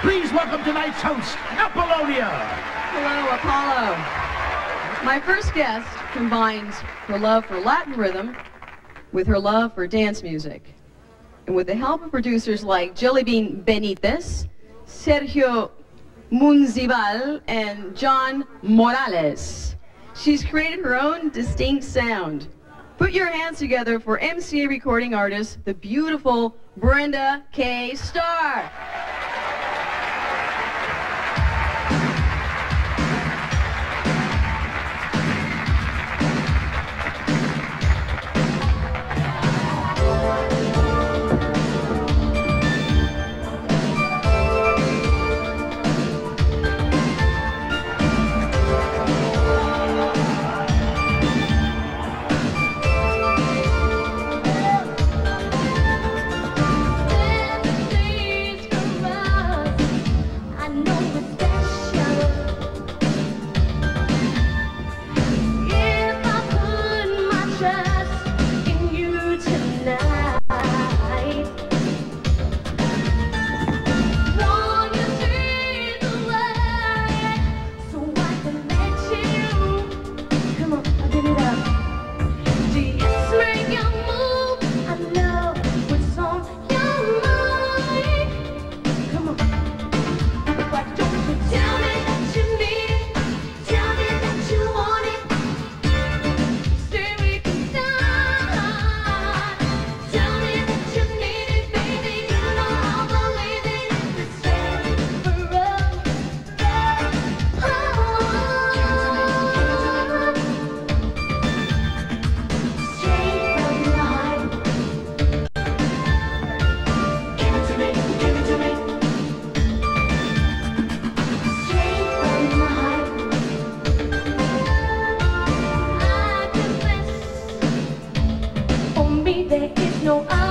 Please welcome tonight's host, Apollonia. Hello, Apollo. My first guest combines her love for Latin rhythm with her love for dance music. And with the help of producers like Jellybean Benitez, Sergio Munzibai, and John Morales, she's created her own distinct sound. Put your hands together for MCA recording artist, the beautiful Brenda K. Starr. no, I